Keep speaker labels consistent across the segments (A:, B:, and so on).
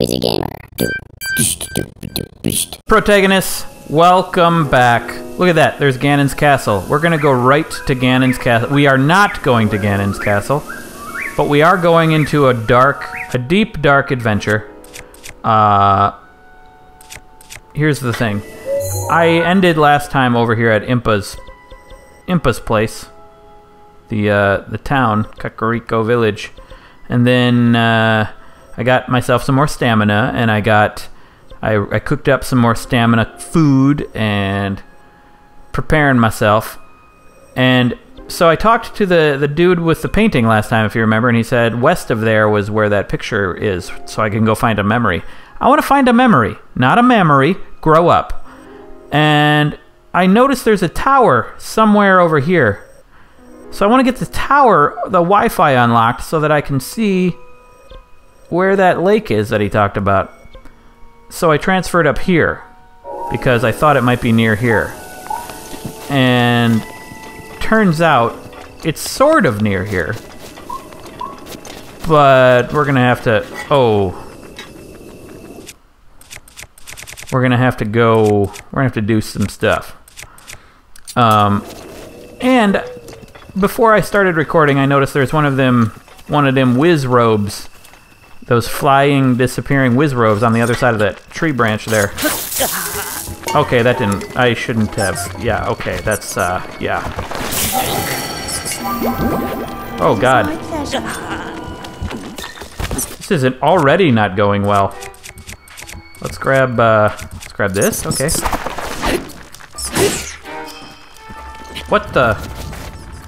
A: Wheezy Gamer.
B: Protagonists, welcome back. Look at that. There's Ganon's castle. We're to go right to Ganon's castle. We are not going to Ganon's castle, but we are going into a dark, a deep, dark adventure. Uh, here's the thing. I ended last time over here at Impa's, Impa's place, the uh, the town, Kakariko Village, and then uh, I got myself some more stamina, and I got I, I cooked up some more stamina food and preparing myself. And so I talked to the, the dude with the painting last time, if you remember, and he said west of there was where that picture is, so I can go find a memory. I want to find a memory, not a memory. Grow up. And I noticed there's a tower somewhere over here. So I want to get the tower, the Wi Fi unlocked so that I can see where that lake is that he talked about. So I transferred up here because I thought it might be near here. And turns out it's sort of near here. But we're going to have to oh we're going to have to go we're going to have to do some stuff. Um and before I started recording, I noticed there's one of them one of them whiz robes those flying, disappearing Wizzrobes on the other side of that tree branch there. Okay, that didn't. I shouldn't have. Yeah, okay, that's, uh, yeah. Oh, God. This isn't already not going well. Let's grab, uh, let's grab this. Okay. What the?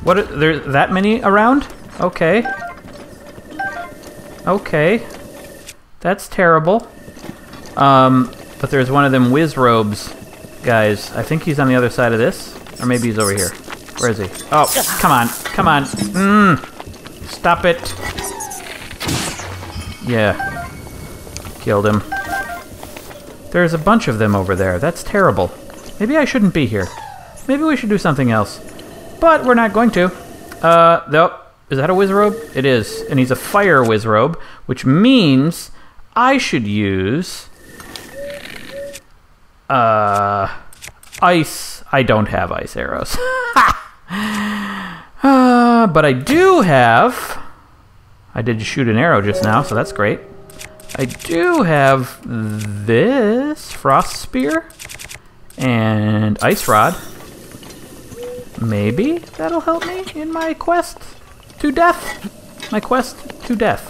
B: What? Are, there that many around? Okay. Okay. That's terrible. Um, but there's one of them Wizzrobes guys. I think he's on the other side of this. Or maybe he's over here. Where is he? Oh, come on. Come on. Mmm. Stop it. Yeah. Killed him. There's a bunch of them over there. That's terrible. Maybe I shouldn't be here. Maybe we should do something else. But we're not going to. Uh, nope. Is that a Wizzrobe? It is. And he's a fire Wizzrobe, which means I should use uh ice. I don't have ice arrows. uh, but I do have I did shoot an arrow just now, so that's great. I do have this frost spear and ice rod. Maybe that'll help me in my quest to death. My quest to death.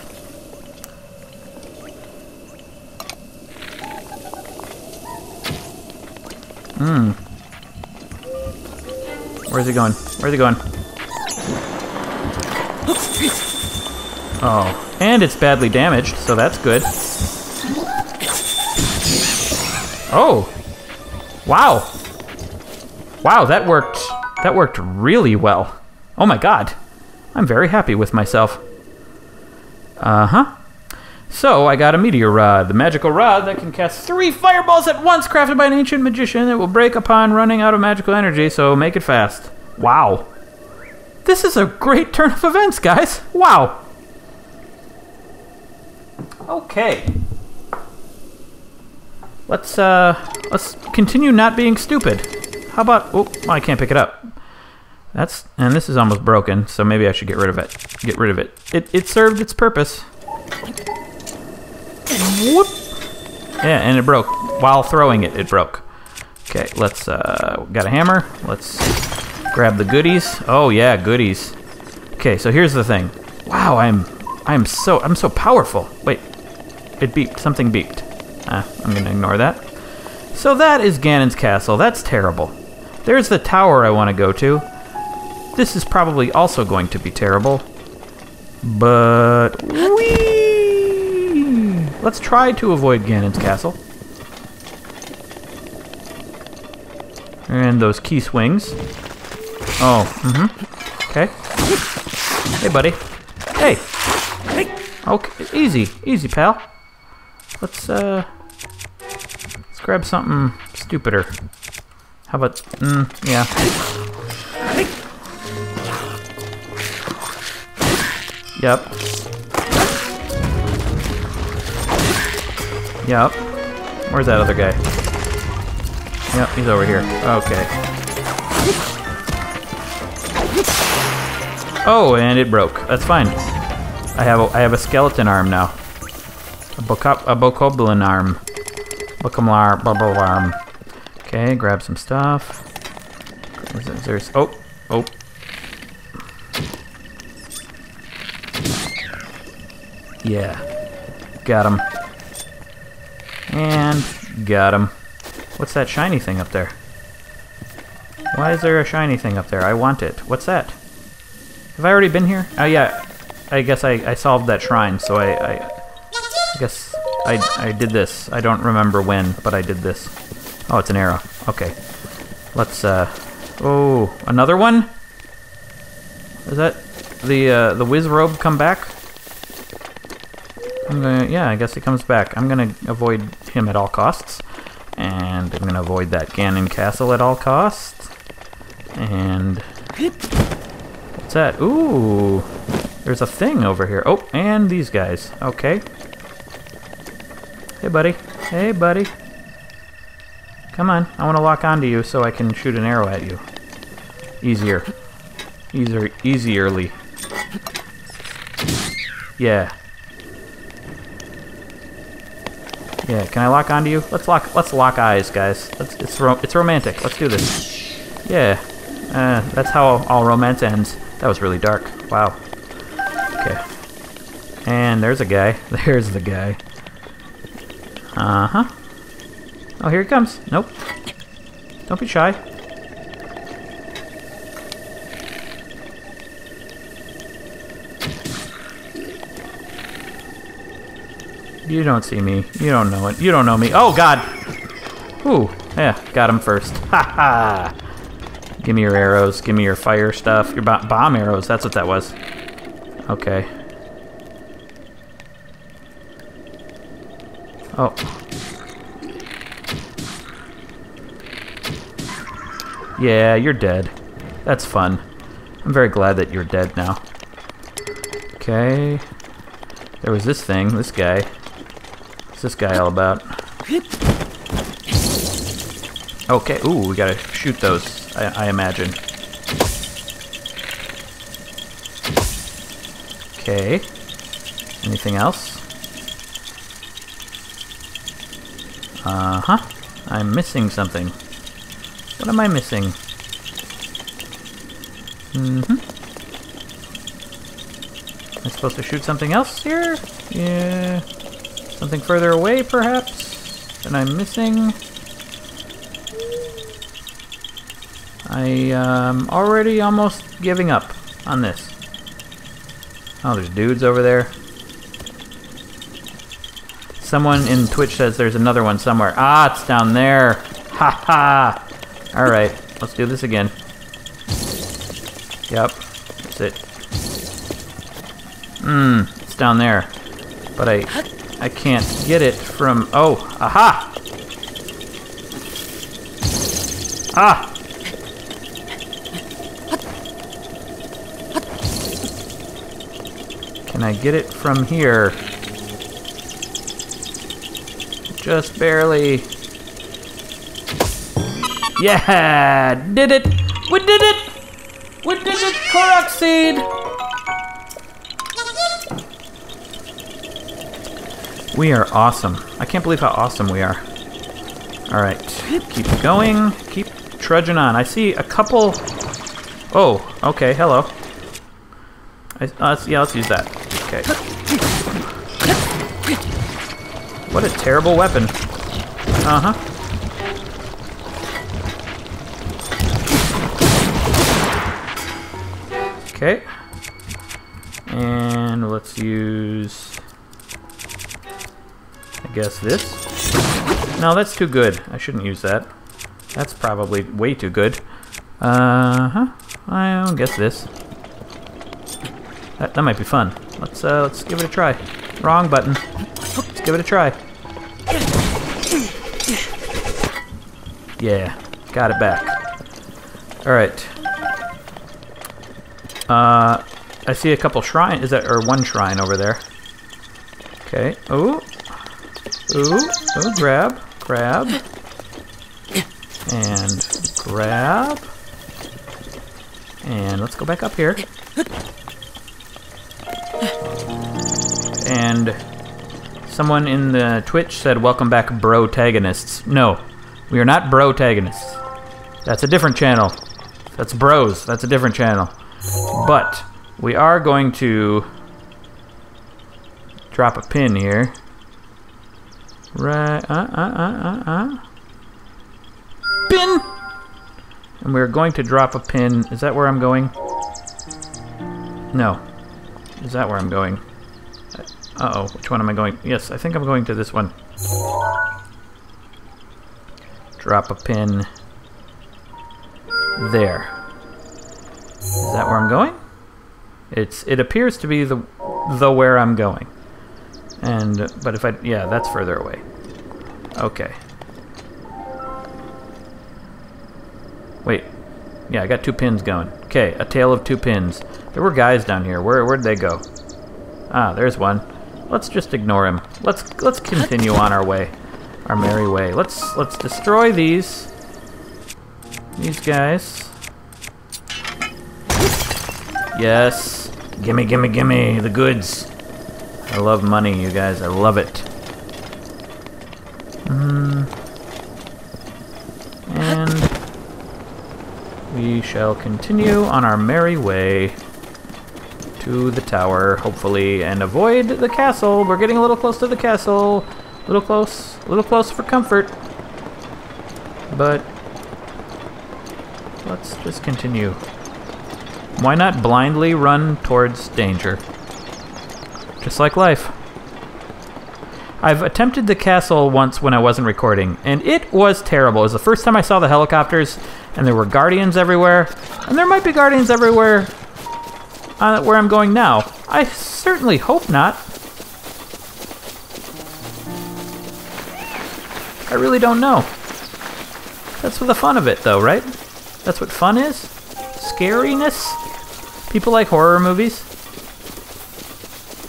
B: Hmm. Where's he going? Where's he going? Oh, and it's badly damaged, so that's good. Oh! Wow! Wow, that worked. That worked really well. Oh my god. I'm very happy with myself. Uh huh. So I got a meteor rod, the magical rod that can cast three fireballs at once, crafted by an ancient magician that will break upon running out of magical energy. So make it fast. Wow. This is a great turn of events, guys. Wow. Okay. Let's uh let's continue not being stupid. How about oh I can't pick it up. That's and this is almost broken, so maybe I should get rid of it. Get rid of it. It it served its purpose. Whoop. Yeah, and it broke. While throwing it, it broke. Okay, let's uh got a hammer. Let's grab the goodies. Oh yeah, goodies. Okay, so here's the thing. Wow, I'm I'm so I'm so powerful. Wait. It beeped. Something beeped. Ah, I'm gonna ignore that. So that is Ganon's castle. That's terrible. There's the tower I want to go to. This is probably also going to be terrible. But... Whee! Let's try to avoid Ganon's castle. And those key swings. Oh, mm-hmm. Okay. Hey, buddy. Hey! Okay, easy. Easy, pal. Let's, uh... Let's grab something stupider. How about... Mm, yeah. Yep. Yep. Where's that other guy? Yep, he's over here. Okay. Oh, and it broke. That's fine. I have a, I have a skeleton arm now. A, boco a bokoblin arm. Bokomlar bubble arm. Okay, grab some stuff. Is there- There's oh oh. Yeah, got him. And got him. What's that shiny thing up there? Why is there a shiny thing up there? I want it. What's that? Have I already been here? Oh yeah, I guess I, I solved that shrine, so I, I, I guess I, I did this. I don't remember when, but I did this. Oh, it's an arrow. Okay. Let's, uh... Oh, another one? Is that the, uh, the Wizzrobe come back? Gonna, yeah, I guess he comes back. I'm gonna avoid him at all costs. And I'm gonna avoid that Ganon castle at all costs. And... What's that? Ooh! There's a thing over here. Oh, and these guys. Okay. Hey, buddy. Hey, buddy. Come on. I want to lock onto you so I can shoot an arrow at you. Easier. Easier, easierly. Yeah. Yeah, can I lock onto you? Let's lock let's lock eyes, guys. Let's it's ro it's romantic. Let's do this. Yeah. Uh, that's how all romance ends. That was really dark. Wow. Okay. And there's a guy. There's the guy. Uh-huh. Oh, here he comes. Nope. Don't be shy. You don't see me. You don't know it. You don't know me. Oh, God! Ooh, yeah, got him first. Ha ha! Give me your arrows. Give me your fire stuff. Your bo bomb arrows. That's what that was. Okay. Oh. Yeah, you're dead. That's fun. I'm very glad that you're dead now. Okay. There was this thing, this guy. What's this guy all about? Okay, ooh, we gotta shoot those, I, I imagine. Okay. Anything else? Uh-huh. I'm missing something. What am I missing? Mm-hmm. Am I supposed to shoot something else here? Yeah. Something further away, perhaps? That I'm missing? I am already almost giving up on this. Oh, there's dudes over there. Someone in Twitch says there's another one somewhere. Ah, it's down there. Ha ha. All right, let's do this again. Yep, that's it. Mmm, it's down there. But I I can't get it from Oh, aha! Ah! Can I get it from here? Just barely. Yeah! Did it! We did it! We did it! Korok seed! We are awesome. I can't believe how awesome we are. Alright. Keep going. Keep trudging on. I see a couple... Oh, okay. Hello. I, uh, yeah, let's use that. Okay. What a terrible weapon. Uh-huh. Okay. And let's use... Guess this. No, that's too good. I shouldn't use that. That's probably way too good. Uh-huh. I'll guess this. That, that might be fun. Let's uh, let's give it a try. Wrong button. Let's give it a try. Yeah, got it back. All right. Uh, I see a couple shrine. Is that or one shrine over there? Okay. Oh. Ooh, ooh, grab, grab. And grab. And let's go back up here. And someone in the Twitch said, Welcome back, brotagonists. No, we are not brotagonists. That's a different channel. That's bros. That's a different channel. But we are going to drop a pin here. Right. Uh, uh, uh, uh, uh. Pin! And we're going to drop a pin. Is that where I'm going? No. Is that where I'm going? Uh oh. Which one am I going? Yes, I think I'm going to this one. Drop a pin. There. Is that where I'm going? It's. It appears to be the the where I'm going. And but if I yeah, that's further away. Okay. Wait. Yeah, I got two pins going. Okay, a tale of two pins. There were guys down here. Where where'd they go? Ah, there's one. Let's just ignore him. Let's let's continue on our way. Our merry way. Let's let's destroy these these guys. Yes. Gimme, gimme, gimme the goods. I love money, you guys. I love it. Mm. And we shall continue on our merry way to the tower, hopefully, and avoid the castle. We're getting a little close to the castle. A little close. A little close for comfort. But let's just continue. Why not blindly run towards danger? Just like life. I've attempted the castle once when I wasn't recording, and it was terrible. It was the first time I saw the helicopters, and there were guardians everywhere. And there might be guardians everywhere uh, where I'm going now. I certainly hope not. I really don't know. That's for the fun of it, though, right? That's what fun is? Scariness? People like horror movies.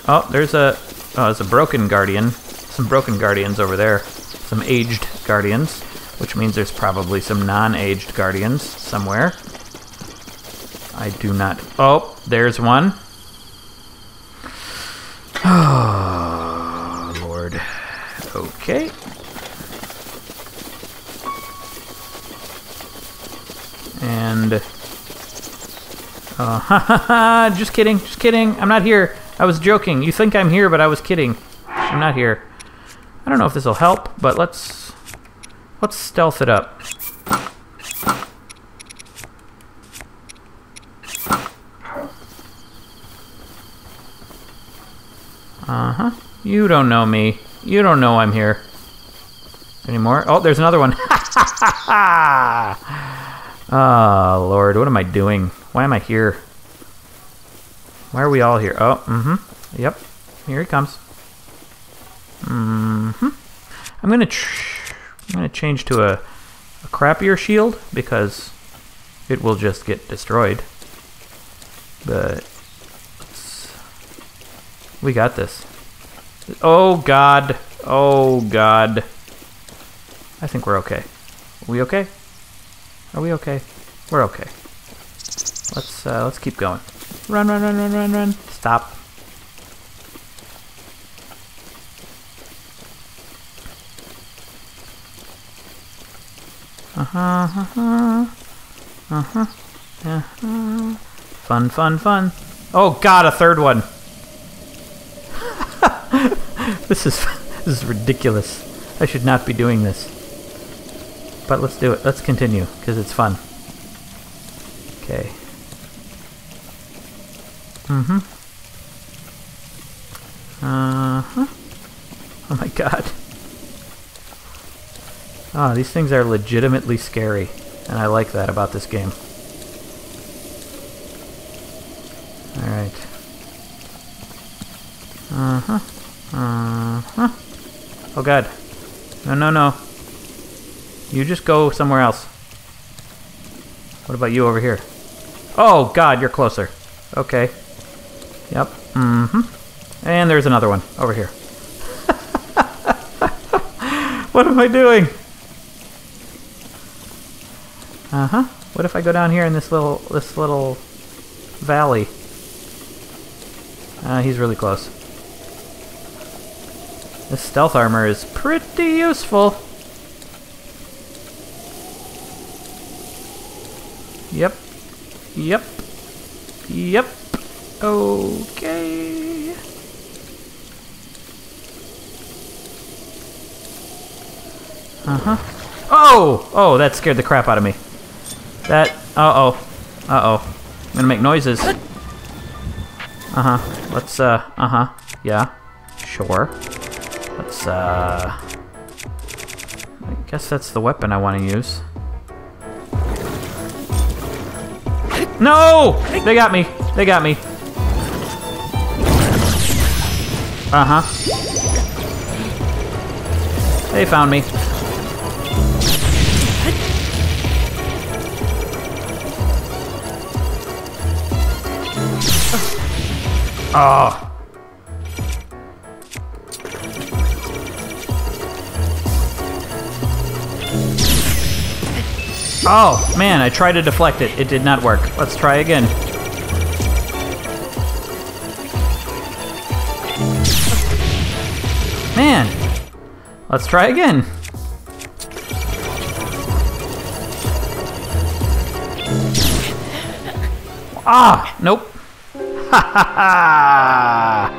B: Oh, there's a oh, there's a broken guardian. Some broken guardians over there. Some aged guardians, which means there's probably some non-aged guardians somewhere. I do not. Oh, there's one. Oh, Lord. Okay. And uh! Just kidding, just kidding. I'm not here. I was joking. You think I'm here, but I was kidding. I'm not here. I don't know if this will help, but let's let's stealth it up. Uh huh. You don't know me. You don't know I'm here. Anymore? Oh, there's another one. oh, Lord, what am I doing? Why am I here? Why are we all here? Oh, mm-hmm. Yep. Here he comes. Mm-hmm. I'm gonna I'm gonna change to a, a crappier shield because it will just get destroyed. But we got this. Oh God. Oh God. I think we're okay. Are we okay? Are we okay? We're okay. Let's uh, let's keep going. Run, run, run, run, run, run. Stop. Uh-huh, uh-huh. Uh-huh. Uh-huh. Fun, fun, fun. Oh god, a third one. this is this is ridiculous. I should not be doing this. But let's do it. Let's continue, because it's fun. Okay. Mm-hmm. Uh-huh. Oh my god. Ah, oh, these things are legitimately scary, and I like that about this game. Alright. Uh-huh. Uh-huh. Oh god. No, no, no. You just go somewhere else. What about you over here? Oh god, you're closer. Okay. Yep. Mm-hmm. And there's another one over here. what am I doing? Uh huh. What if I go down here in this little this little valley? Uh, he's really close. This stealth armor is pretty useful. Yep. Yep. Yep. Okay. Uh-huh. Oh! Oh, that scared the crap out of me. That... Uh-oh. Uh-oh. I'm gonna make noises. Uh-huh. Let's, uh... Uh-huh. Yeah. Sure. Let's, uh... I guess that's the weapon I want to use. No! They got me. They got me. Uh-huh. They found me. Oh. Oh, man, I tried to deflect it. It did not work. Let's try again. Let's try again. Ah, nope. Ha ha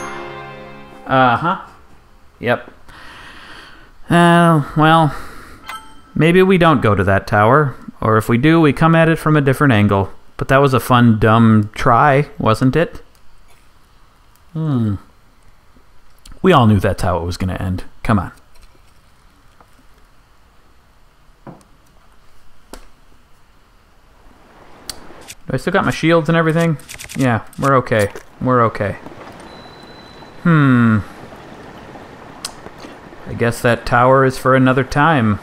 B: ha. Uh huh. Yep. Uh, well, maybe we don't go to that tower, or if we do, we come at it from a different angle. But that was a fun, dumb try, wasn't it? Hmm. We all knew that's how it was going to end. Come on. Do I still got my shields and everything? Yeah, we're okay. We're okay. Hmm. I guess that tower is for another time.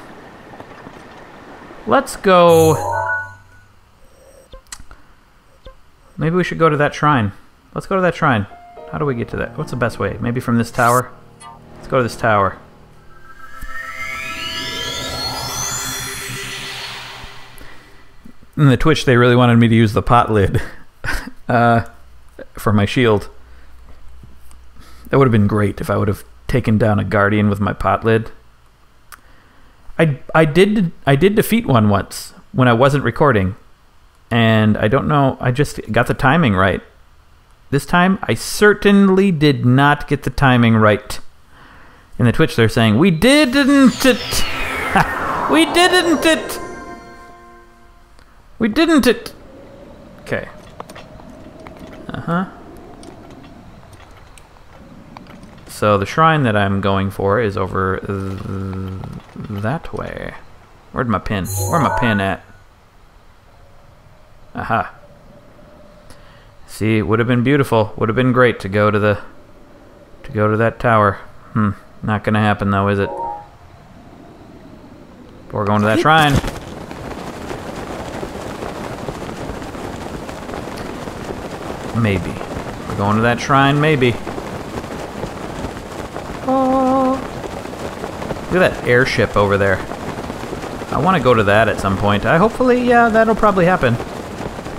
B: Let's go... Maybe we should go to that shrine. Let's go to that shrine. How do we get to that? What's the best way? Maybe from this tower? Let's go to this tower. In the Twitch, they really wanted me to use the pot lid uh, for my shield. That would have been great if I would have taken down a guardian with my pot lid. I I did I did defeat one once when I wasn't recording, and I don't know. I just got the timing right. This time, I certainly did not get the timing right. In the Twitch, they're saying we didn't it. we didn't it. We didn't it. Okay. Uh huh. So the shrine that I'm going for is over th that way. Where'd my pin? Where my pin at? Aha. See, it would have been beautiful. Would have been great to go to the to go to that tower. Hmm. Not gonna happen though, is it? We're going to that shrine. Maybe. We're going to that shrine, maybe. Oh. Look at that airship over there. I want to go to that at some point. I hopefully, yeah, that'll probably happen.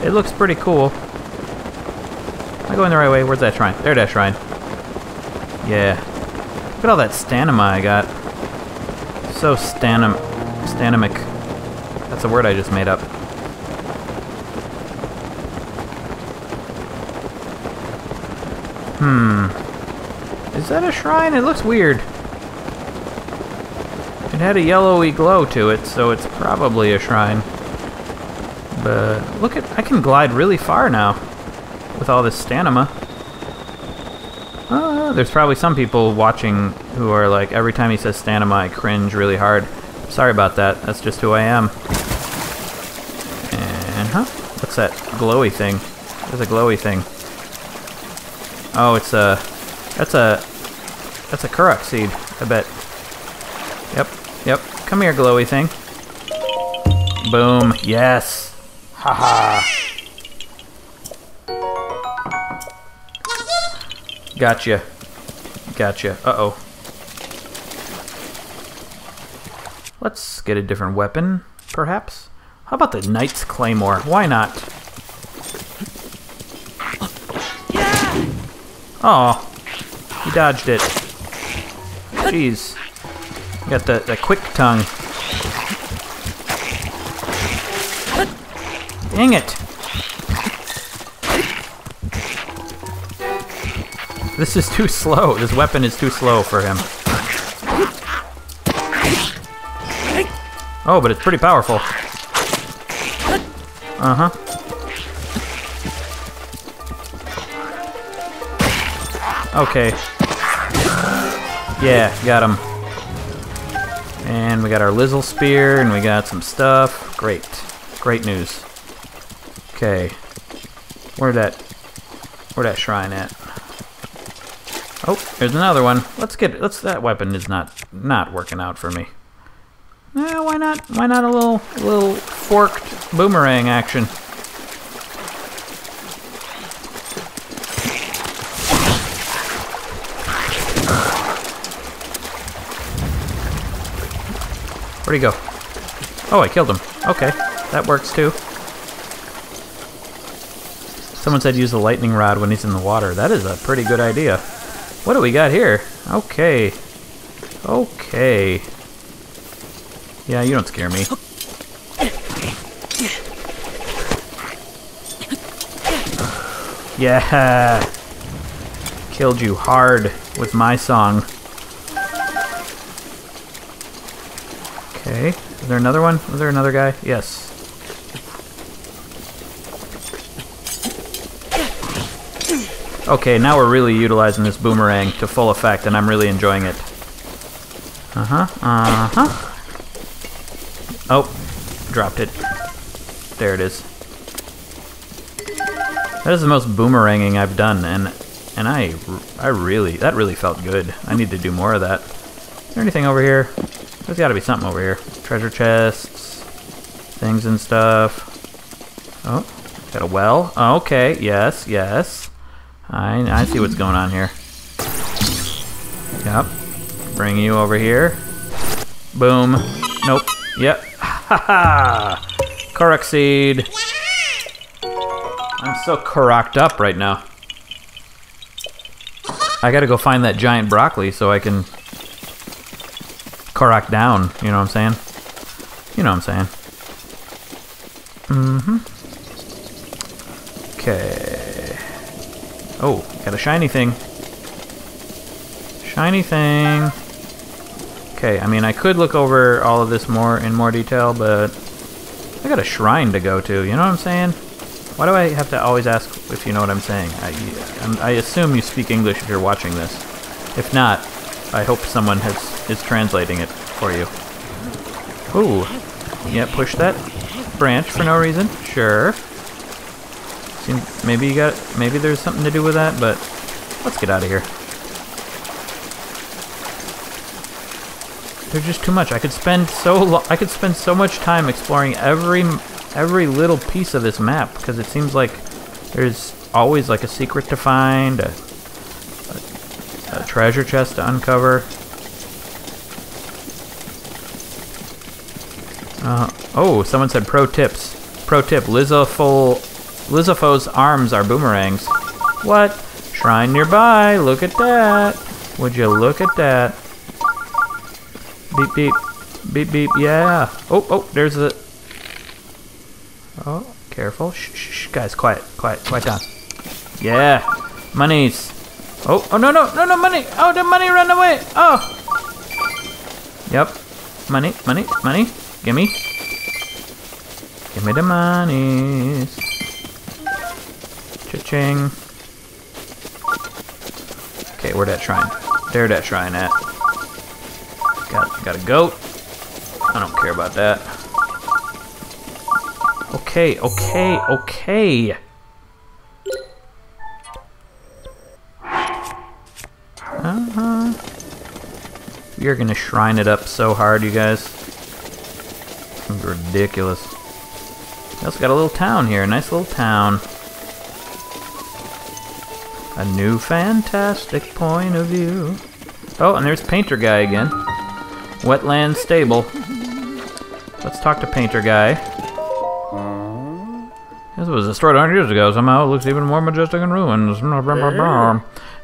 B: It looks pretty cool. Am I going the right way? Where's that shrine? There's that shrine. Yeah. Look at all that stanima I got. So stanim... stanimic. That's a word I just made up. That a shrine? It looks weird. It had a yellowy glow to it, so it's probably a shrine. But look at, I can glide really far now with all this stanima. Uh, there's probably some people watching who are like, every time he says stanima, I cringe really hard. Sorry about that. That's just who I am. And, huh? What's that glowy thing? There's a glowy thing. Oh, it's a... That's a... That's a Korok seed, I bet. Yep, yep. Come here, glowy thing. Boom. Yes. Haha. -Ha. Gotcha. Gotcha. Uh-oh. Let's get a different weapon, perhaps. How about the Knight's Claymore? Why not? Oh, he dodged it. Jeez. Got the, the quick tongue. Dang it! This is too slow. This weapon is too slow for him. Oh, but it's pretty powerful. Uh-huh. Okay. Yeah, got him. And we got our Lizal Spear, and we got some stuff. Great. Great news. Okay. Where that... Where that shrine at? Oh, there's another one. Let's get... Let's... That weapon is not... Not working out for me. Eh, why not? Why not a little... little forked boomerang action? Where'd he go? Oh, I killed him. Okay, that works too. Someone said use the lightning rod when he's in the water. That is a pretty good idea. What do we got here? Okay. Okay. Yeah, you don't scare me. Yeah. Killed you hard with my song. Okay. Is there another one? Was there another guy? Yes. Okay, now we're really utilizing this boomerang to full effect, and I'm really enjoying it. Uh-huh, uh-huh. Oh, dropped it. There it is. That is the most boomeranging I've done, and and I, I really, that really felt good. I need to do more of that. Is there anything over here? There's got to be something over here. Treasure chests, things and stuff. Oh, got a well. Okay, yes, yes. I, I see what's going on here. Yep. Bring you over here. Boom. Nope. Yep. Ha ha! Korok seed. I'm so Koroked up right now. I gotta go find that giant broccoli so I can Korok down, you know what I'm saying? You know what I'm saying. Mm-hmm. Okay. Oh, got a shiny thing. Shiny thing. Okay, I mean, I could look over all of this more in more detail, but I got a shrine to go to, you know what I'm saying? Why do I have to always ask if you know what I'm saying? I, I assume you speak English if you're watching this. If not, I hope someone has is translating it for you. Ooh. Yeah, push that branch for no reason. Sure. Seem, maybe you got maybe there's something to do with that, but let's get out of here. There's just too much. I could spend so I could spend so much time exploring every every little piece of this map because it seems like there's always like a secret to find, a treasure chest to uncover. Uh, oh, someone said pro tips. Pro tip, Lizafol, Lizafo's arms are boomerangs. What? Shrine nearby, look at that. Would you look at that? Beep, beep. Beep, beep, yeah. Oh, oh, there's a... Oh, careful. Shh, shh, shh, guys, quiet, quiet, quiet down. Yeah, monies. Oh, oh, no, no, no, no, money. Oh, the money ran away. Oh. Yep. Money, money, money. Gimme. Give me the monies. Cha-ching. Okay, where that shrine? There that shrine at. Got, got a goat. I don't care about that. Okay, okay, okay. We are gonna shrine it up so hard, you guys. Ridiculous. We also got a little town here, nice little town. A new fantastic point of view. Oh, and there's Painter Guy again. Wetland Stable. Let's talk to Painter Guy. This was destroyed 100 years ago. Somehow it looks even more majestic in ruins.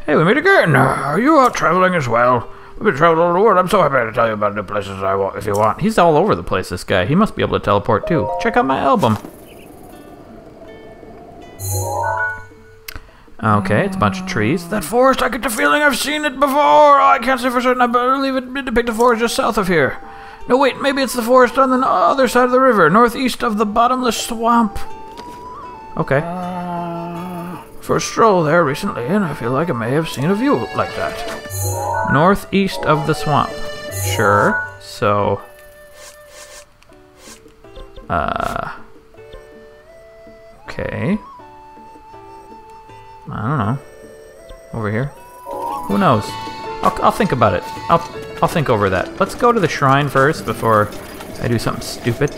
B: Hey, we meet again. Are you out traveling as well? We've been traveling all over the world. I'm so happy to tell you about new places I want if you want. He's all over the place, this guy. He must be able to teleport too. Check out my album. Okay, it's a bunch of trees. That forest, I get the feeling I've seen it before. Oh, I can't say for certain. I believe it depicts the forest just south of here. No, wait, maybe it's the forest on the other side of the river, northeast of the bottomless swamp. Okay. Uh, For a stroll there recently, and I feel like I may have seen a view like that. Northeast of the swamp. Sure. So. Uh. Okay. I don't know. Over here? Who knows? I'll, I'll think about it. I'll, I'll think over that. Let's go to the shrine first before I do something stupid.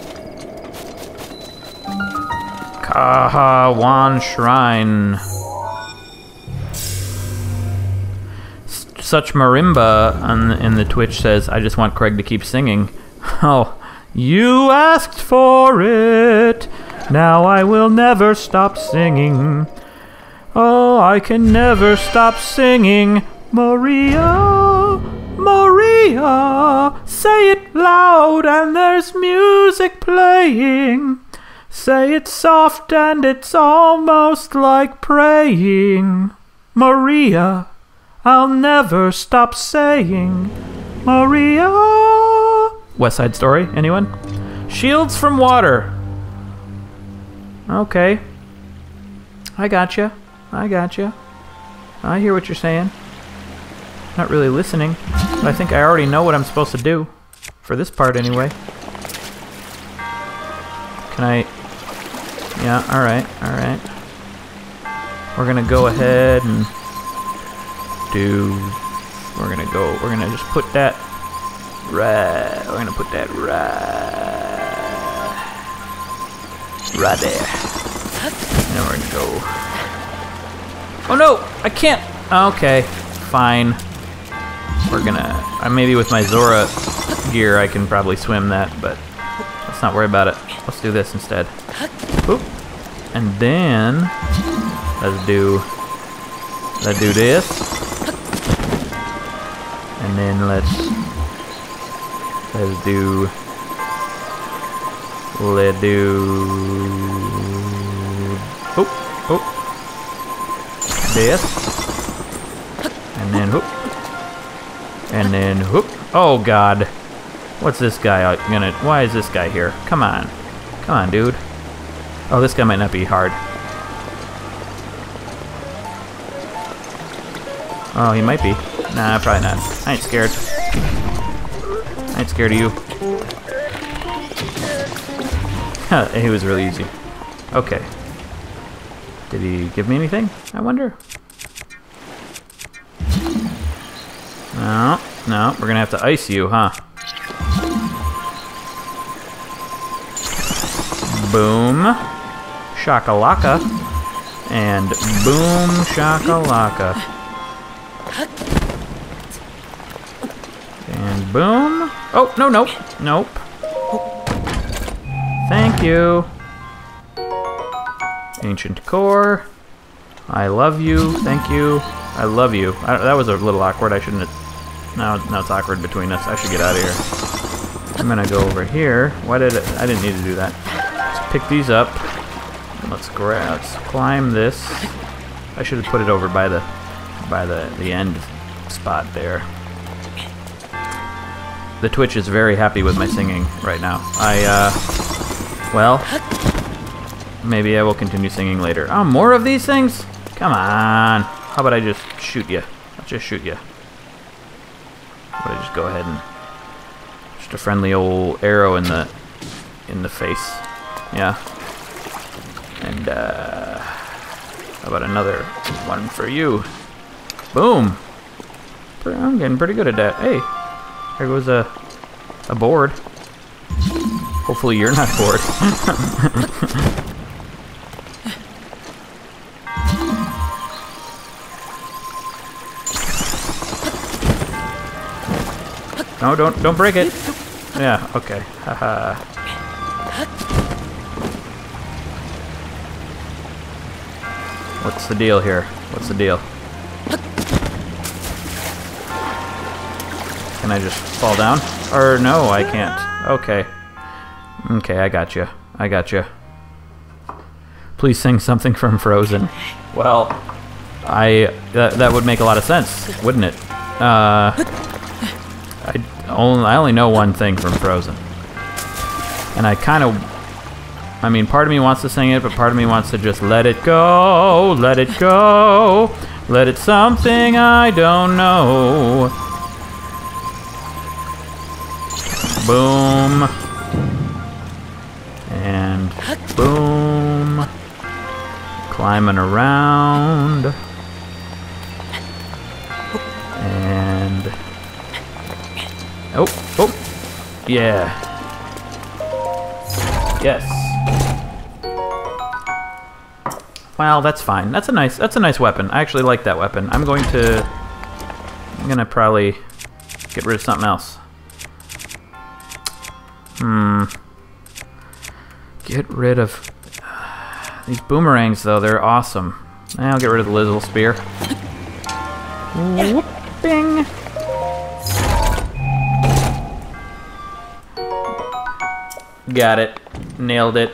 B: Kaya Wan Shrine. Such marimba on, in the Twitch says, I just want Craig to keep singing. Oh, you asked for it. Now I will never stop singing. Oh, I can never stop singing. Maria, Maria, say it loud and there's music playing. Say it soft and it's almost like praying. Maria, I'll never stop saying. Maria. West Side Story, anyone? Shields from water. Okay. I gotcha. I gotcha. I hear what you're saying. Not really listening, but I think I already know what I'm supposed to do. For this part, anyway. Can I... Yeah, alright, alright. We're gonna go ahead and do... We're gonna go... We're gonna just put that right... We're gonna put that right... Right there. And then we're gonna go... Oh no! I can't! Okay, fine. We're gonna... Uh, maybe with my Zora gear I can probably swim that, but let's not worry about it. Let's do this instead. Oop. And then... Let's do... Let's do this. And then let's... Let's do... Let's do... Oh, oh this. And then whoop. And then whoop. Oh god. What's this guy uh, gonna why is this guy here? Come on. Come on, dude. Oh, this guy might not be hard. Oh, he might be. Nah, probably not. I ain't scared. I ain't scared of you. It was really easy. Okay. Did he give me anything? I wonder. No, no, we're gonna have to ice you, huh? Boom. Shakalaka. And boom shakalaka. Boom. Oh, no, nope. Nope. Thank you. Ancient core. I love you. Thank you. I love you. I, that was a little awkward. I shouldn't have... Now, now it's awkward between us. I should get out of here. I'm gonna go over here. Why did it... I didn't need to do that. Let's pick these up. Let's grab... Let's climb this. I should have put it over by the... by the, the end spot there. The Twitch is very happy with my singing right now. I, uh... Well... Maybe I will continue singing later. Oh, more of these things? Come on. How about I just shoot you? I'll just shoot you. About I just go ahead and... Just a friendly old arrow in the... in the face. Yeah. And, uh... How about another one for you? Boom! I'm getting pretty good at that. Hey, there goes a, a board. Hopefully you're not bored. No, don't don't break it. Yeah, okay. Haha. What's the deal here? What's the deal? Can I just fall down? Or no, I can't. Okay. Okay, I got you. I got you. Please sing something from Frozen. Well, I that, that would make a lot of sense, wouldn't it? Uh, I only I only know one thing from Frozen, and I kind of. I mean, part of me wants to sing it, but part of me wants to just let it go, let it go, let it something I don't know. Boom. And boom. Climbing around. And. Oh, oh. Yeah. Yes. Well, that's fine. That's a nice that's a nice weapon. I actually like that weapon. I'm going to I'm gonna probably get rid of something else. Hmm. Get rid of these boomerangs, though. They're awesome. I'll get rid of the Lizal spear. Whooping. Got it. Nailed it.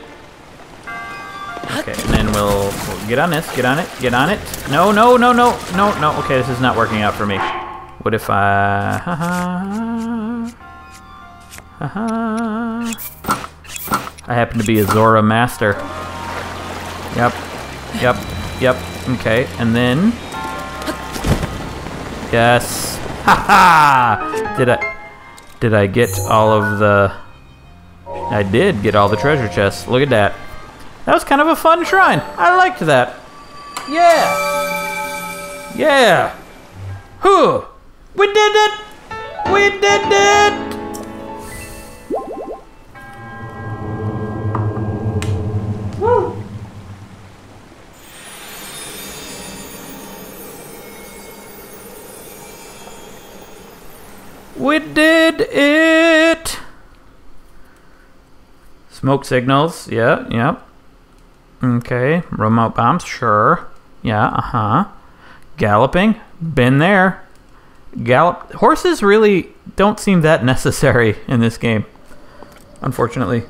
B: Okay, and then we'll, we'll get on this. Get on it. Get on it. No, no, no, no, no, no. Okay, this is not working out for me. What if I? Haha. I happen to be a Zora master. Yep. Yep. Yep. Okay, and then. Yes. Haha! Did I? Did I get all of the? I did get all the treasure chests. Look at that. That was kind of a fun shrine. I liked that. Yeah. Yeah. Whew. We did it. We did it. We did it. Smoke signals. Yeah, yeah. Okay. Remote bombs. Sure. Yeah, uh huh. Galloping. Been there. Gallop. Horses really don't seem that necessary in this game. Unfortunately.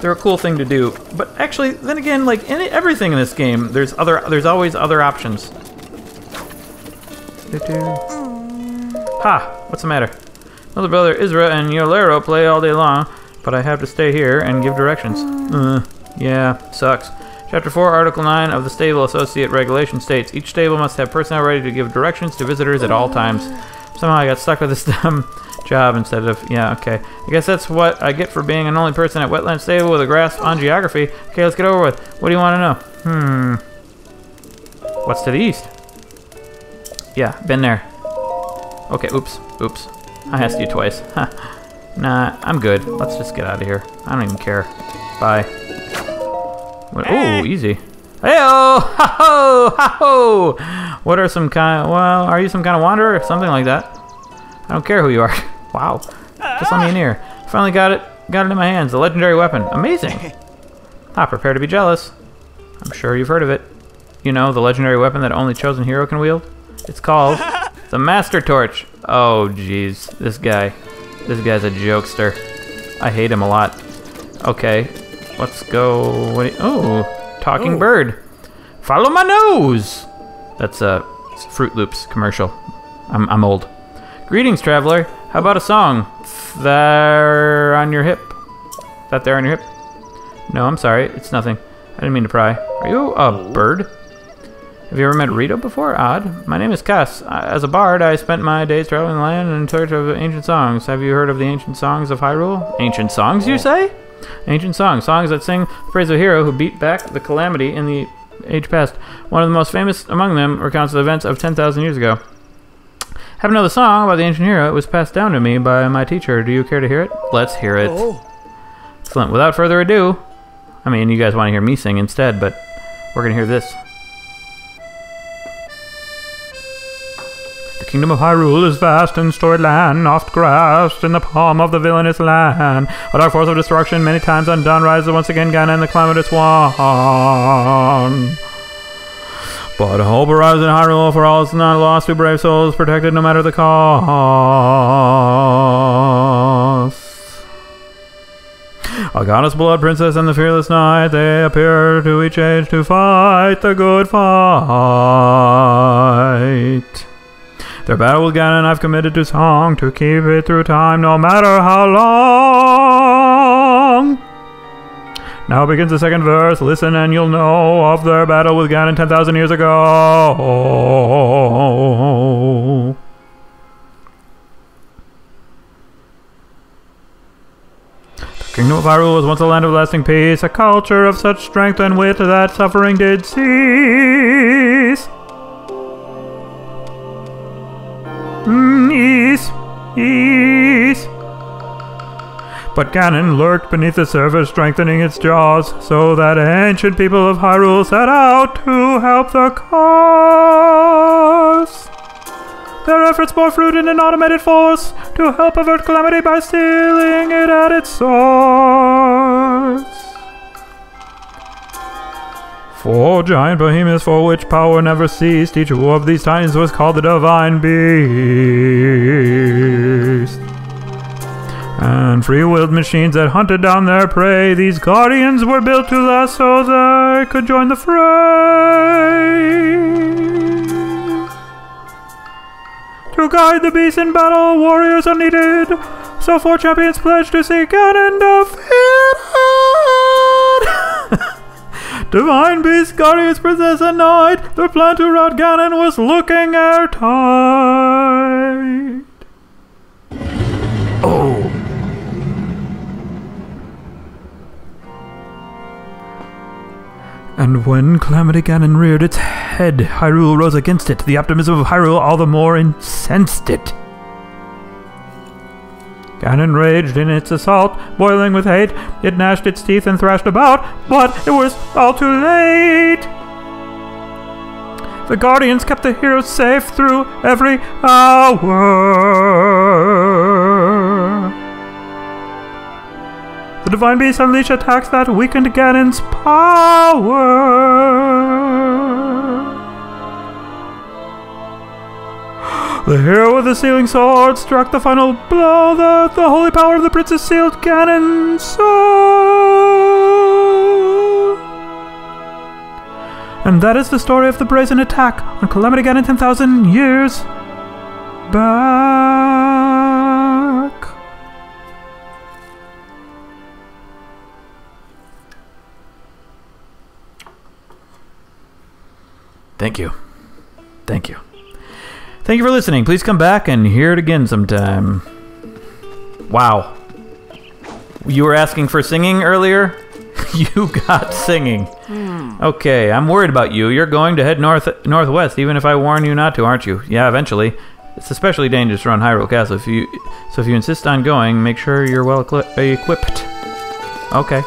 B: They're a cool thing to do. But actually, then again, like in everything in this game, there's other there's always other options. Ha! What's the matter? Mother brother Isra and Yolero play all day long, but I have to stay here and give directions. Uh, yeah, sucks. Chapter 4, Article 9 of the Stable Associate Regulation states each stable must have personnel ready to give directions to visitors at all times. Somehow I got stuck with this dumb job instead of. Yeah, okay. I guess that's what I get for being an only person at Wetland Stable with a grasp on geography. Okay, let's get over with. What do you want to know? Hmm. What's to the east? Yeah, been there. Okay, oops, oops. I asked you twice. nah, I'm good. Let's just get out of here. I don't even care. Bye. What, oh, easy. Heyo! Ha ho! Ha ho! What are some kind? well, are you some kind of wanderer? Something like that. I don't care who you are. wow. Just let me in here. Finally got it. Got it in my hands. The legendary weapon. Amazing. Ah, prepare to be jealous. I'm sure you've heard of it. You know, the legendary weapon that only chosen hero can wield. It's called the Master Torch. Oh, jeez. This guy. This guy's a jokester. I hate him a lot. Okay. Let's go. What? you- oh, talking
C: Oh.
B: bird. Follow my nose. That's a Froot Loops commercial. I'm, I'm old. Greetings, traveler. How about a song? There on your hip. That there on your hip? No, I'm sorry. It's nothing. I didn't mean to pry. Are you a oh. bird? Have you ever met Rito before? Odd. My name is Kass. As a bard, I spent my days traveling the land in search of ancient songs. Have you heard of the ancient songs of Hyrule? Ancient songs, you say? Ancient songs. Songs that sing the praise of a hero who beat back the calamity in the age past. One of the most famous among them recounts the events of 10,000 years ago. Have another song about the ancient hero. It was passed down to me by my teacher. Do you care to hear it? Let's hear it.
C: Oh,
B: Excellent. Without further ado, I mean, you guys want to hear me sing instead, but we're going to hear this. Kingdom of Hyrule is vast and storied land, oft grasped in the palm of the villainous land. A dark force of destruction, many times undone, rises once again, Ganon and the calamitous one. But hope arises in Hyrule, for all is not lost to brave souls, protected no matter the cost. A goddess blood princess and the fearless knight, they appear to each age to fight the good fight. Their battle with Ganon I've committed to song to keep it through time, no matter how long. Now begins the second verse. Listen and you'll know of their battle with Ganon 10,000 years ago. The kingdom of Hyrule was once a land of lasting peace, a culture of such strength and wit that suffering did cease. Ease, ease. But Ganon lurked beneath the surface, strengthening its jaws, so that ancient people of Hyrule set out to help the cause. Their efforts bore fruit in an automated force to help avert calamity by stealing it at its source. Four giant behemoths for which power never ceased, each of these titans was called the Divine Beast. And free-willed machines that hunted down their prey, these guardians were built to last so they could join the fray. To guide the beast in battle, warriors are needed. So four champions pledged to see Ganon defeated. Divine Beast, Guardians, Princess, and Knight. the plan to rout Ganon was looking airtight. Oh. And when Calamity Ganon reared its head, Hyrule rose against it. The optimism of Hyrule all the more incensed it. Ganon raged in its assault, boiling with hate. It gnashed its teeth and thrashed about, but it was all too late. The Guardians kept the heroes safe through every hour. The Divine Beast unleashed attacks that weakened Ganon's power. The hero with the sealing sword struck the final blow that the holy power of the princess sealed Ganon's soul. And that is the story of the brazen attack on Calamity Ganon 10,000 years back. Thank you. Thank you. Thank you for listening. Please come back and hear it again sometime. Wow. You were asking for singing earlier? you got singing. Hmm. Okay, I'm worried about you. You're going to head north northwest, even if I warn you not to, aren't you? Yeah, eventually. It's especially dangerous around Hyrule Castle. If you, so if you insist on going, make sure you're well equi- equipped. Okay.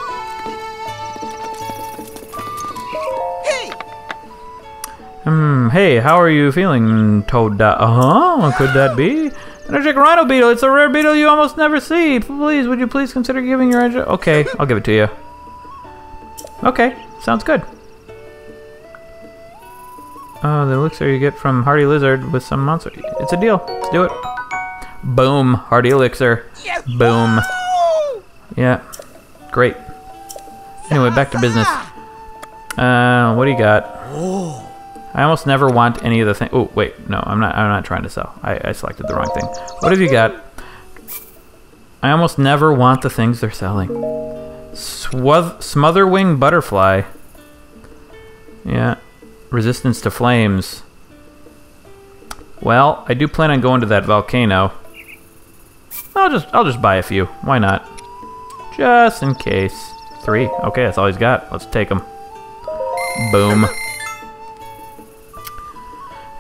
B: Hey, how are you feeling, Toad? Uh huh, could that be? Energetic Rhino Beetle, it's a rare beetle you almost never see. Please, would you please consider giving your energy? Okay, I'll give it to you. Okay, sounds good. Oh, the elixir you get from Hearty Lizard with some monster. It's a deal. Let's do it. Boom, Hearty Elixir. Yes. Boom. Yeah, great. Anyway, back to business. Uh, what do you got? I almost never want any of the things. Oh wait, no, I'm not. I'm not trying to sell. I, I selected the wrong thing. What have you got? I almost never want the things they're selling. Smotherwing butterfly. Yeah, resistance to flames. Well, I do plan on going to that volcano. I'll just I'll just buy a few. Why not? Just in case. Three. Okay, that's all he's got. Let's take them. Boom.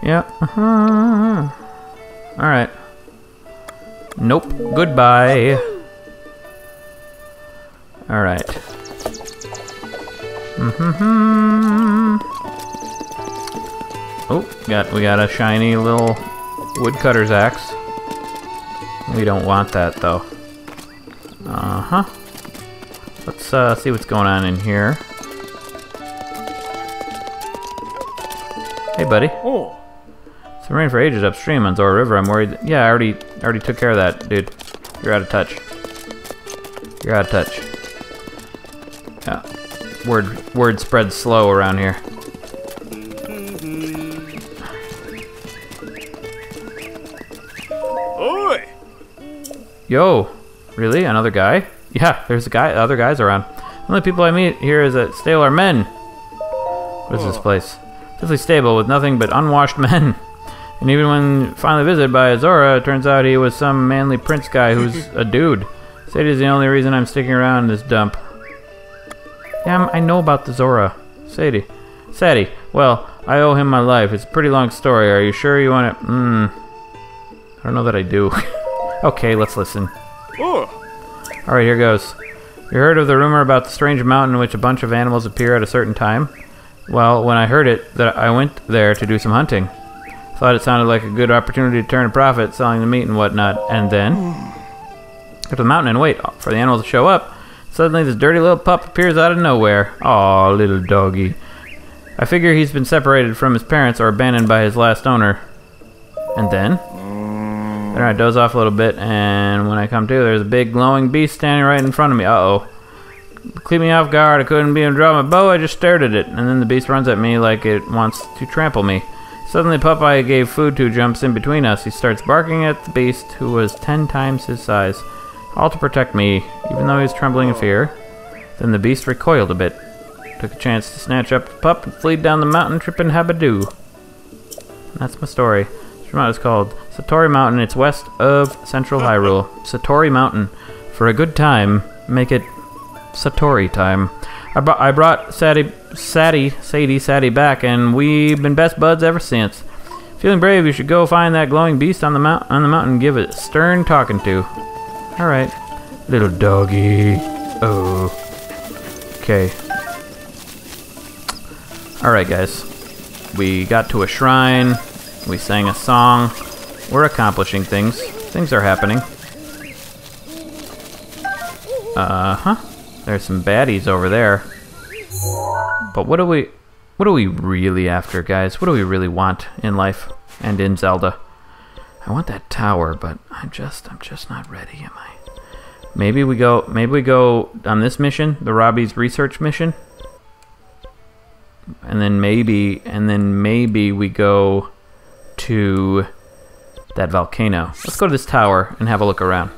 B: Yeah. Uh-huh. All right. Nope. Goodbye. All right. Mm-hmm. Oh, got we got a shiny little woodcutter's axe. We don't want that though. Uh huh. Let's uh, see what's going on in here. Hey, buddy.
C: Oh.
B: It's been raining for ages upstream on Zora River. I'm worried. Yeah, I already already took care of that, dude. You're out of touch. You're out of touch. Yeah. Word word spreads slow around here.
C: Oi.
B: Yo, really? Another guy? Yeah, there's a guy. Other guys around. The only people I meet here is at stable are men. What is this oh. place? Simply stable with nothing but unwashed men. And even when finally visited by Azora, it turns out he was some manly prince guy who's a dude. Sadie's the only reason I'm sticking around in this dump. Yeah, I'm- I know about the Zora. Sadie. Sadie. Well, I owe him my life. It's a pretty long story. Are you sure you want it? Hmm. I don't know that I do. okay, let's listen. Alright, here goes. You heard of the rumor about the strange mountain in which a bunch of animals appear at a certain time? Well, when I heard it, that I went there to do some hunting. Thought it sounded like a good opportunity to turn a profit selling the meat and whatnot, and then go to the mountain and wait for the animals to show up. Suddenly, this dirty little pup appears out of nowhere. Aw, little doggy. I figure he's been separated from his parents or abandoned by his last owner. And then? Then I doze off a little bit, and when I come to, there's a big glowing beast standing right in front of me. Uh oh. Keep me off guard. I couldn't even draw my bow. I just stared at it, and then the beast runs at me like it wants to trample me. Suddenly, I gave food to jumps in between us. He starts barking at the beast, who was ten times his size, all to protect me, even though he was trembling in fear. Then the beast recoiled a bit, took a chance to snatch up the pup and flee down the mountain, tripping habadoo. That's my story. This mountain is called Satori Mountain. It's west of Central Hyrule. Satori Mountain. For a good time, make it Satori time. I, brought I brought Sadie, Sadie, Sadie, Sadie back, and we've been best buds ever since. Feeling brave, you should go find that glowing beast on the mount on the mountain and give it stern talking to. All right, little doggy. Oh. Okay. All right, guys. We got to a shrine. We sang a song. We're accomplishing things. Things are happening. Uh huh. There's some baddies over there. But what do we what are we really after, guys? What do we really want in life and in Zelda? I want that tower, but I'm just I'm just not ready, am I? Maybe we go maybe we go on this mission, the Robbie's research mission. And then maybe and then maybe we go to that volcano. Let's go to this tower and have a look around.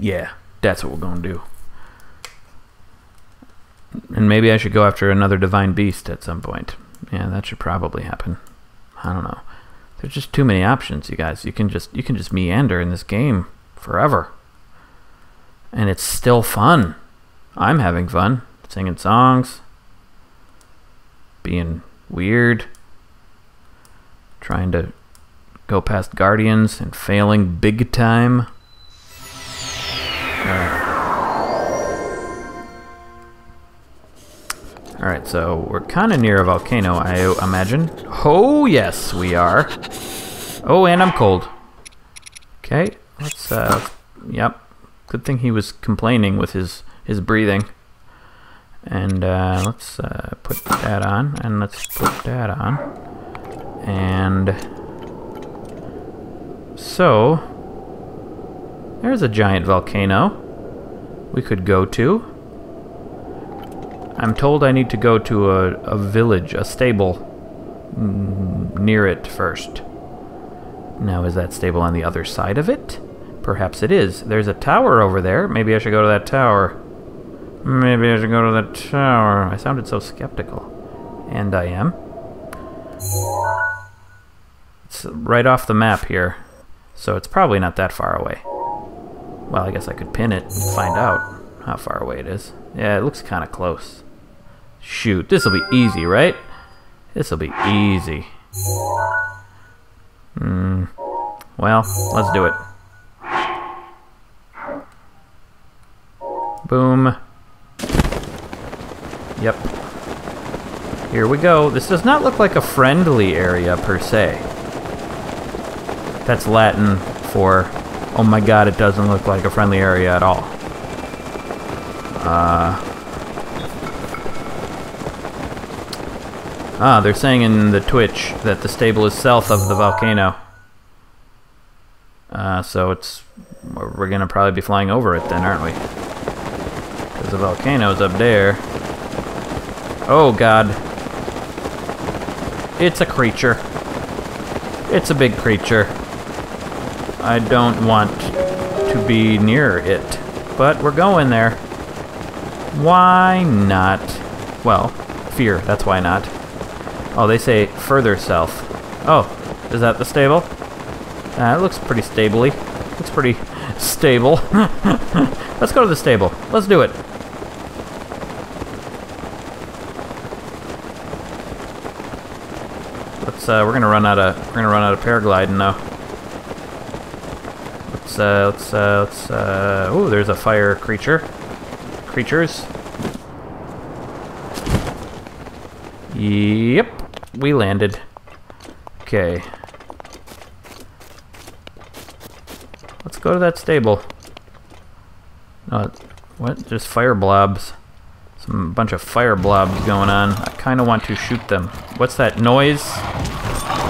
B: Yeah, that's what we're going to do. And maybe I should go after another divine beast at some point. Yeah, that should probably happen. I don't know. There's just too many options, you guys. You can just you can just meander in this game forever. And it's still fun. I'm having fun singing songs, being weird, trying to go past guardians and failing big time. Alright, so we're kind of near a volcano, I imagine. Oh, yes, we are. Oh, and I'm cold. Okay, let's, uh, yep. Good thing he was complaining with his, his breathing. And, uh, let's, uh, put that on, and let's put that on. And, so, there's a giant volcano we could go to. I'm told I need to go to a, a village, a stable, mm, near it first. Now, is that stable on the other side of it? Perhaps it is. There's a tower over there. Maybe I should go to that tower. Maybe I should go to that tower. I sounded so skeptical. And I am. It's right off the map here. So it's probably not that far away. Well, I guess I could pin it and find out how far away it is. Yeah, it looks kind of close. Shoot, this will be easy, right? This will be easy. Hmm. Well, let's do it. Boom. Yep. Here we go. This does not look like a friendly area per se. That's Latin for, oh my god, it doesn't look like a friendly area at all. Uh, ah, they're saying in the Twitch that the stable is south of the volcano. Uh, so it's, we're gonna probably be flying over it then, aren't we? Because the volcano's up there. Oh god. It's a creature. It's a big creature. I don't want to be near it. But we're going there. Why not? Well, fear, that's why not. Oh, they say further south. Oh, is that the stable? It looks pretty stably. Looks pretty stable. Let's go to the stable. Let's do it. Let's. Uh, we're gonna run out of. We're gonna run out of paragliding now. Let's. Uh, let's. Uh, let's. Uh, oh, there's a fire creature. Creatures. Yep, we landed. Okay. Let's go to that stable. No, what? Just fire blobs. Some bunch of fire blobs going on. I kind of want to shoot them. What's that noise?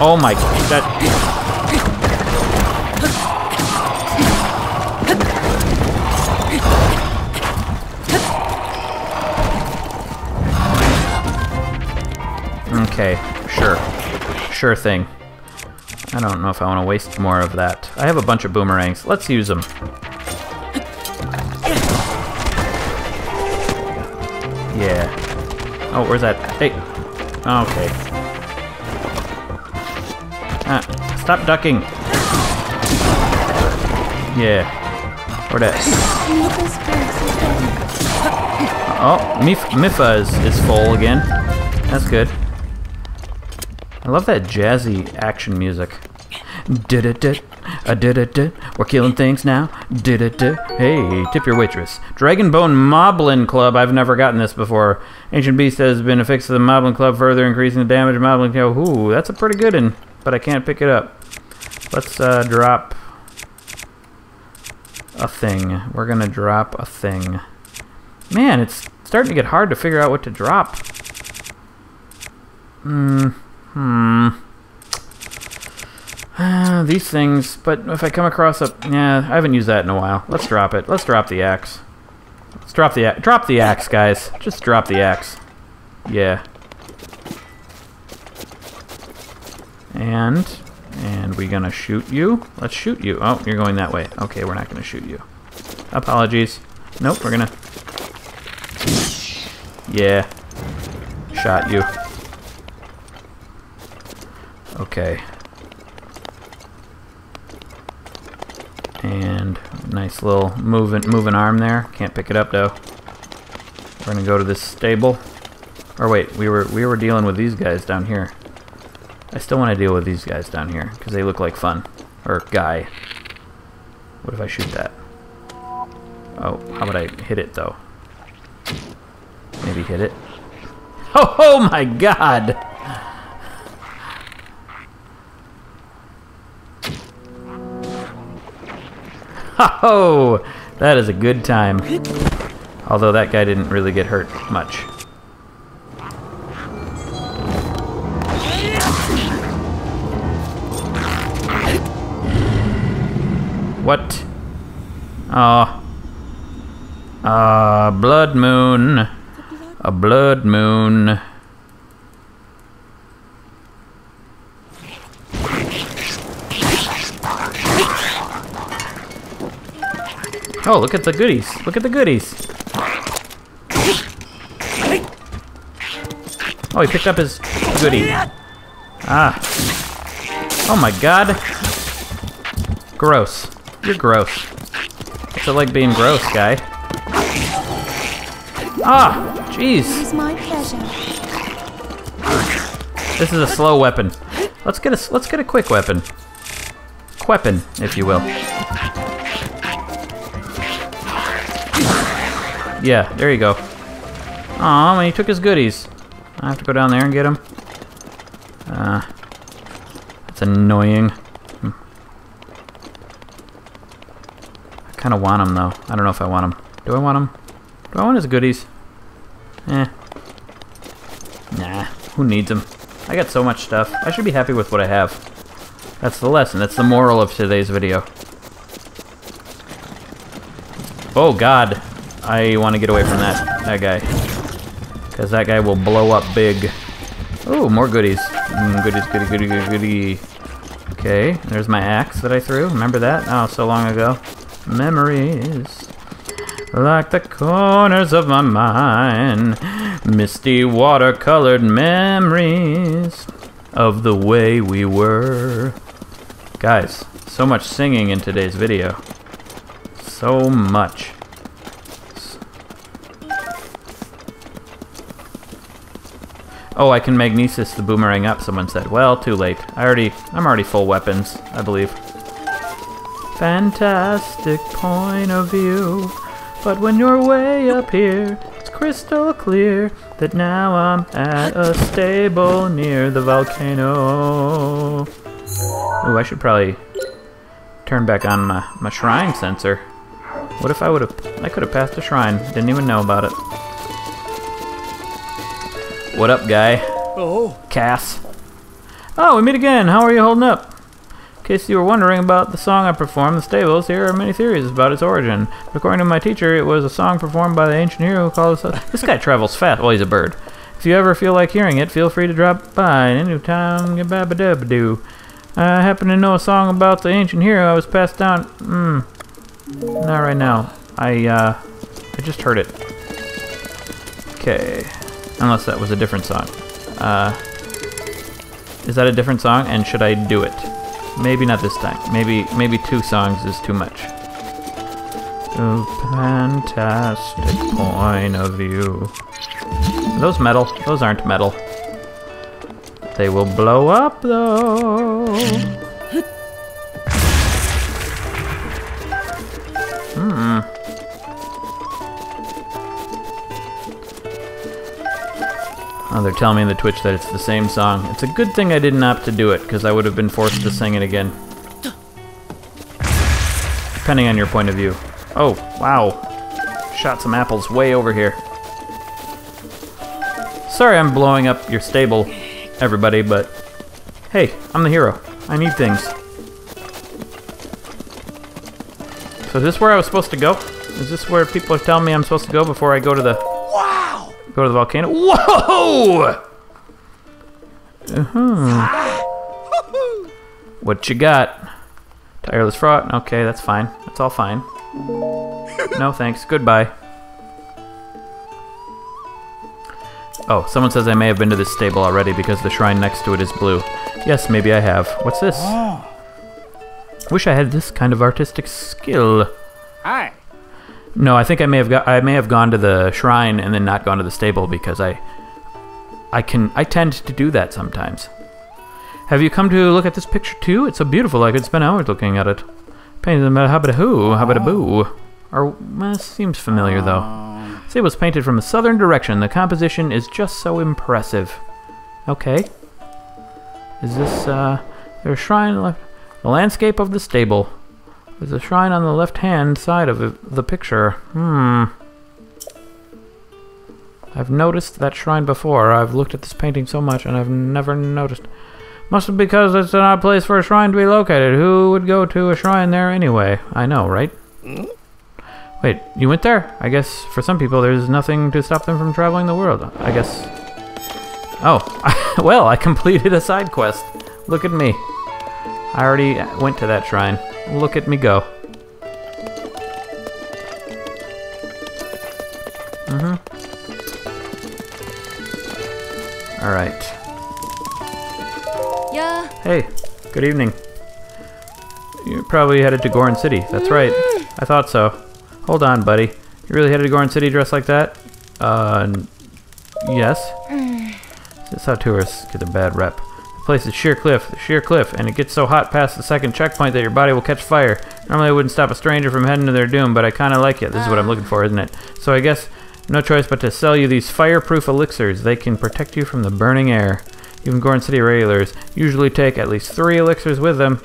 B: Oh my, that. Okay, sure. Sure thing. I don't know if I want to waste more of that. I have a bunch of boomerangs. Let's use them. Yeah. Oh, where's that? Hey. Okay. Ah, stop ducking. Yeah. Where that? Oh, Mif Mipha is, is full again. That's good. I love that jazzy action music. Did it did. Did it did. We're killing things now. Did it did. Hey, tip your waitress. Dragonbone Moblin Club. I've never gotten this before. Ancient Beast has been affixed to the Moblin Club, further increasing the damage. Of Moblin Club. Ooh, that's a pretty good one, but I can't pick it up. Let's uh, drop a thing. We're gonna drop a thing. Man, it's starting to get hard to figure out what to drop. Hmm. Hmm. Uh, these things, but if I come across a... Yeah, I haven't used that in a while. Let's drop it. Let's drop the axe. Let's drop the axe. Drop the axe, guys. Just drop the axe. Yeah. And... And we gonna shoot you? Let's shoot you. Oh, you're going that way. Okay, we're not gonna shoot you. Apologies. Nope, we're gonna... Yeah. Shot you. Okay. And nice little moving moving arm there. Can't pick it up though. We're gonna go to this stable. Or wait, we were we were dealing with these guys down here. I still want to deal with these guys down here because they look like fun. Or guy. What if I shoot that? Oh, how would I hit it though? Maybe hit it. Oh, oh my god! Oh, that is a good time. Although that guy didn't really get hurt much. What? Oh. Uh, blood moon. A blood moon. Oh, look at the goodies. Look at the goodies. Oh, he picked up his goodie. Ah. Oh my god. Gross. You're gross. What's it like being gross, guy? Ah! Jeez.
C: It's my pleasure.
B: This is a slow weapon. Let's get a let's get a quick weapon. Weapon, if you will. Yeah, there you go. Aw, when he took his goodies. I have to go down there and get him. Uh, that's annoying. Hmm. I kind of want him though. I don't know if I want him. Do I want him? Do I want his goodies? Eh. Nah. Who needs them? I got so much stuff. I should be happy with what I have. That's the lesson. That's the moral of today's video. Oh god. I want to get away from that that guy. Because that guy will blow up big. Oh, more goodies. Mm, goodies, goody, goody, goody, goody. Okay, there's my axe that I threw. Remember that? Oh, so long ago. Memories. Like the corners of my mind. Misty watercolored memories of the way we were. Guys, so much singing in today's video. So much. Oh, I can magnesis the boomerang up, someone said. Well, too late. I already, I'm already full weapons, I believe. Fantastic point of view. But when you're way up here, it's crystal clear that now I'm at a stable near the volcano. Ooh, I should probably turn back on my, my shrine sensor. What if I would have... I could have passed a shrine. Didn't even know about it. What up, guy?
C: Oh.
B: Kass. Oh, we meet again. How are you holding up? In case you were wondering about the song I performed, The Stables, here are many theories about its origin. According to my teacher, it was a song performed by the ancient hero who called us... This guy travels fast. Well, he's a bird. If you ever feel like hearing it, feel free to drop by anytime. Gababadabadoo. I happen to know a song about the ancient hero I was passed down... Hmm. Not right now. I, uh... I just heard it. Okay. Unless that was a different song. Uh... Is that a different song? And should I do it? Maybe not this time. Maybe maybe two songs is too much. A fantastic point of view. Those metal? Those aren't metal. They will blow up though. Hmm. Oh, they're telling me in the Twitch that it's the same song. It's a good thing I didn't opt to do it, because I would have been forced to sing it again. Depending on your point of view. Oh, wow. Shot some apples way over here. Sorry I'm blowing up your stable, everybody, but hey, I'm the hero. I need things. So is this where I was supposed to go? Is this where people are telling me I'm supposed to go before I go to the. Go to the volcano. Whoa! Uh-huh. What you got? Tireless frog. Okay, that's fine. That's all fine. No thanks. Goodbye. Oh, someone says I may have been to this stable already because the shrine next to it is blue. Yes, maybe I have. What's this?
C: Oh.
B: Wish I had this kind of artistic skill.
C: Hi.
B: No, I think I may have got I may have gone to the shrine and then not gone to the stable because I I can I tend to do that sometimes. Have you come to look at this picture too? It's so beautiful I could spend hours looking at it. Painted in How about a boo. Or well, seems familiar though. See, it was painted from a southern direction. The composition is just so impressive. Okay. Is this uh there's a shrine left the landscape of the stable. There's a shrine on the left-hand side of the- the picture. Hmm. I've noticed that shrine before. I've looked at this painting so much and I've never noticed. Must be because it's an odd place for a shrine to be located. Who would go to a shrine there anyway? I know, right? Wait, you went there? I guess for some people there's nothing to stop them from traveling the world. I guess. Oh, well, I completed a side quest. Look at me. I already went to that shrine. Look at me go. Mm-hmm. Alright.
D: Yeah.
B: Hey, good evening. You're probably headed to Goron City. That's right. I thought so. Hold on, buddy. You really headed to Goron City dressed like that? Uh, yes. That's how tourists get a bad rep. Place is sheer cliff, sheer cliff, and it gets so hot past the second checkpoint that your body will catch fire. Normally I wouldn't stop a stranger from heading to their doom, but I kind of like it. This is what I'm looking for, isn't it? So I guess No choice but to sell you these fireproof elixirs. They can protect you from the burning air. Even Goron City regulars usually take at least three elixirs with them.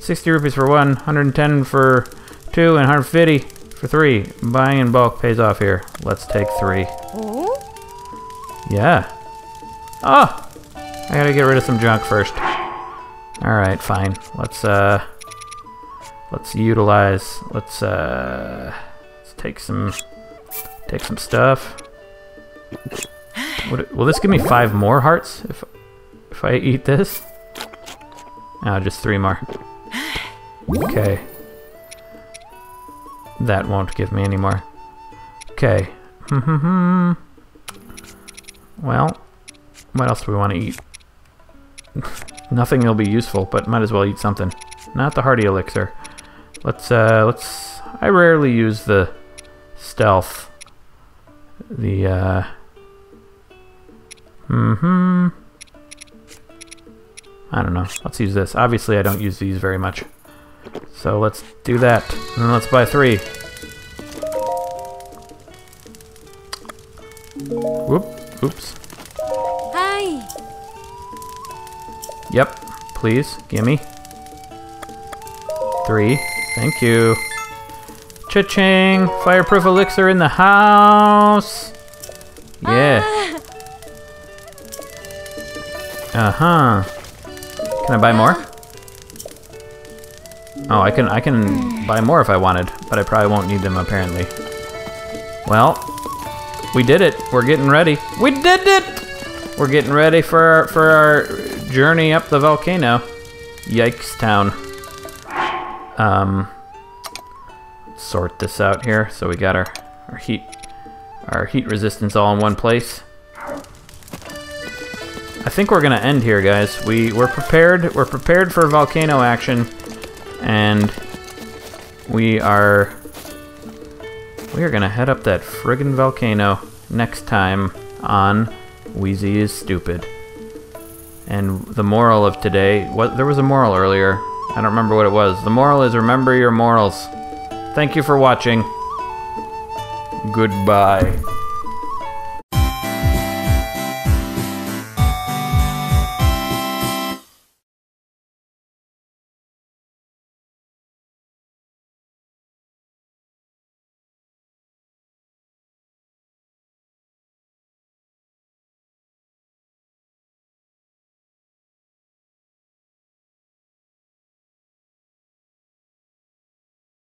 B: 60 rupees for one, 110 for two, and 150 for three. Buying in bulk pays off here. Let's take three. Yeah. Oh! I gotta get rid of some junk first. Alright, fine. Let's, uh... Let's utilize... Let's, uh... Let's take some... Take some stuff. Would will this give me five more hearts if, if I eat this? Oh, just three more. Okay. That won't give me any more. Okay. Mm-hmm. Well, what else do we want to eat? Nothing will be useful, but might as well eat something. Not the hearty elixir. Let's, uh, let's... I rarely use the stealth. The, uh... Mm-hmm. I don't know. Let's use this. Obviously, I don't use these very much. So let's do that. And then let's buy three. Whoop. Oops. Yep. Please, gimme. Three. Thank you. Cha-ching! Fireproof elixir in the house! Yeah. Uh-huh. Can I buy more? Oh, I can I can buy more if I wanted, but I probably won't need them apparently. Well, we did it. We're getting ready. We did it! We're getting ready for our, for our journey up the volcano. Yikes town. Um sort this out here. So we got our, our heat our heat resistance all in one place. I think we're gonna end here, guys. We we're prepared. We're prepared for volcano action, and we are we are gonna head up that friggin' volcano next time on Wheezy is stupid. And the moral of today, what there was a moral earlier. I don't remember what it was. The moral is remember your morals. Thank you for watching. Goodbye.